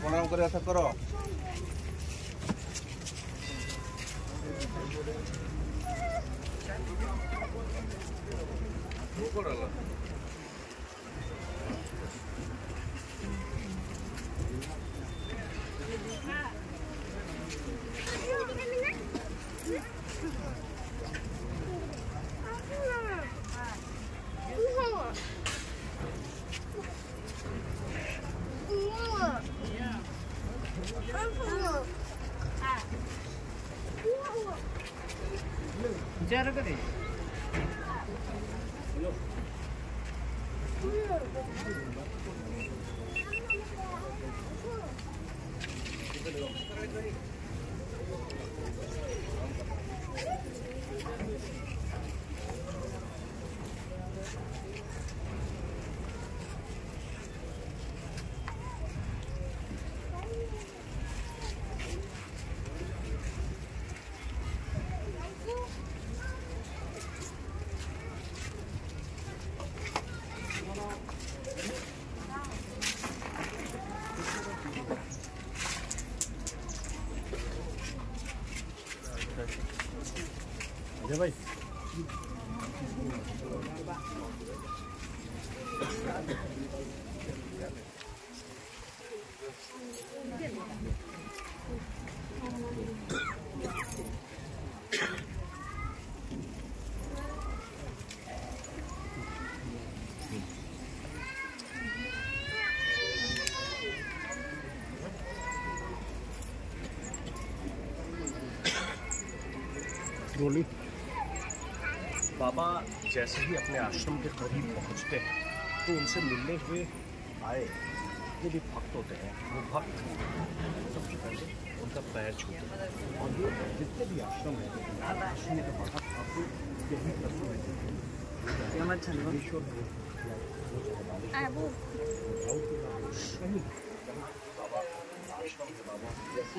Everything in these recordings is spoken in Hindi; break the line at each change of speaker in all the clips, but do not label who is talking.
প্রণাম করে আশা করো
করো चार कर
thế vậy Rolling.
बाबा जैसे ही अपने आश्रम के करीब पहुँचते हैं तो उनसे मिलने हुए आए। जो भी भक्त होते हैं। वो भक्त सबसे पहले उनका पैर छूते हैं। और ये जितने भी आश्रम हैं आश्रम के बाहर आपको यही प्रश्न है है, बाबा? आश्रम के बाबा जैसे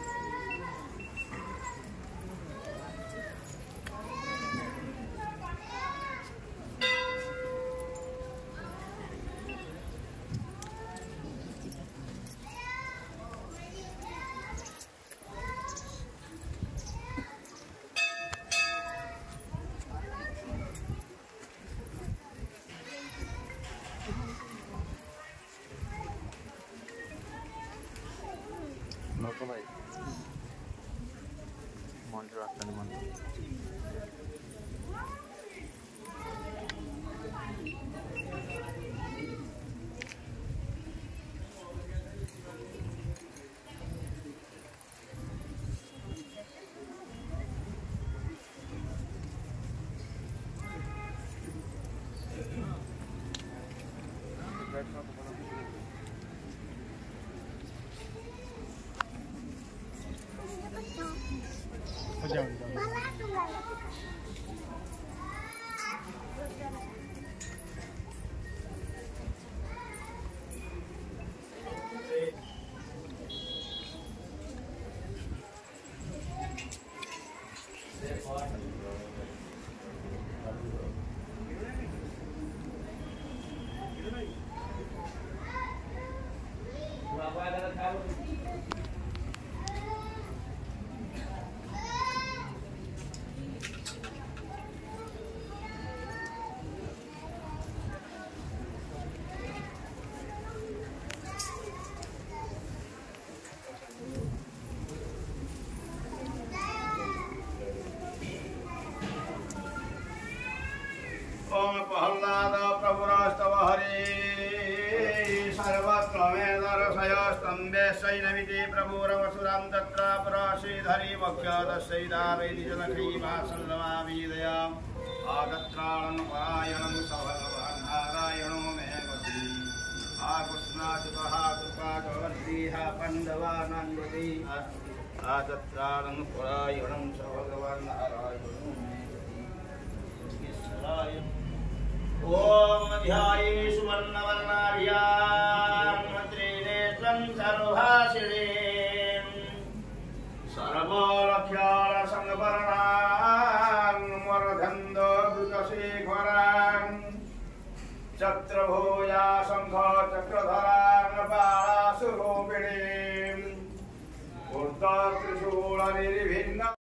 ಆಗ್ತಾನೆ ಮಂತು Thank you. जाऊन Vai. दर्शयस्तम्भे सैनमिति प्रभुरवसुरां तत्र पराश्रीधरी वक्ष्यादशैदारैति जनकैवासल्लमावीदयाम् आगत्राणं परायणं स भगवान् नारायणो मे गति आकृष्णासुतः कृपाकवन्तीः पण्डवानन्दति आगत्राणं परायणं स मे गति ईश्वराय। ध्याये सुवर्णवर्णाभियान् त्रिनेत्रं सर्वभाषिणीम् सर्वलक्ष्यालसङ्गपर्णान् वरधन्दृतशेखरान् चत्रभूया शङ्ख चक्रधरान् बाणासुरोपिणीम् ऊर्ध्वत्रिशूलनिर्भिन्न